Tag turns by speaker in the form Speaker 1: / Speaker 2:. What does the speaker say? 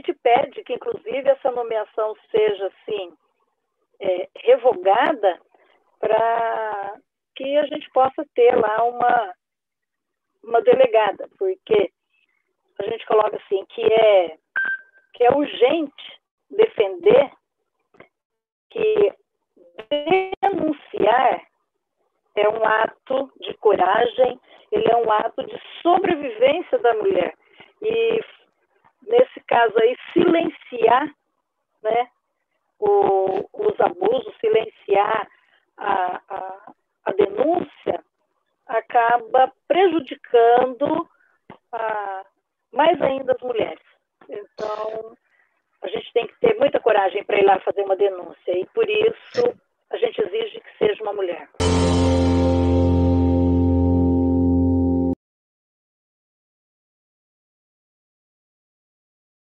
Speaker 1: gente pede que, inclusive, essa nomeação seja, assim, é, revogada para que a gente possa ter lá uma, uma delegada, porque a gente coloca assim que é, que é urgente defender que denunciar é um ato de coragem, ele é um ato de sobrevivência da mulher. E, caso aí, silenciar né, o, os abusos, silenciar a, a, a denúncia, acaba prejudicando a, mais ainda as mulheres. Então, a gente tem que ter muita coragem para ir lá fazer uma denúncia, e por isso